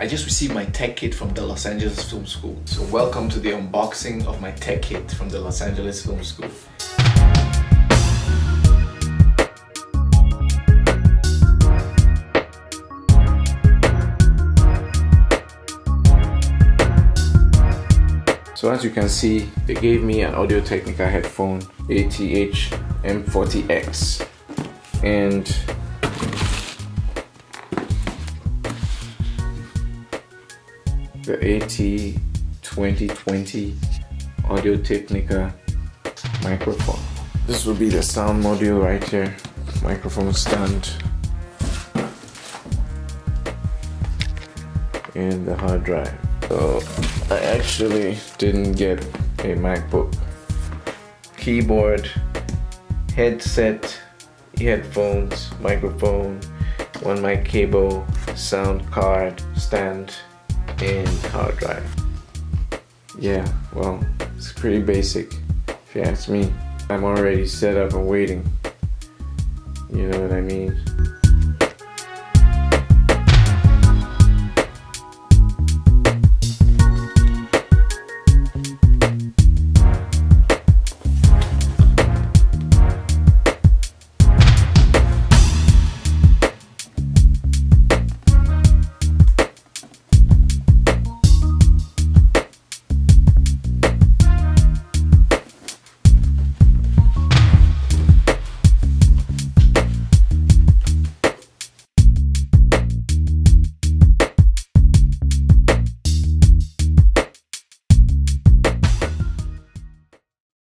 I just received my tech kit from the Los Angeles Film School. So welcome to the unboxing of my tech kit from the Los Angeles Film School. So as you can see, they gave me an Audio Technica headphone ATH M40X and the AT2020 Audio Technica microphone. This will be the sound module right here, microphone stand, and the hard drive. So I actually didn't get a MacBook. Keyboard, headset, headphones, microphone, one mic cable, sound card, stand, and hard drive. Yeah, well, it's pretty basic if you ask me. I'm already set up and waiting. You know what I mean?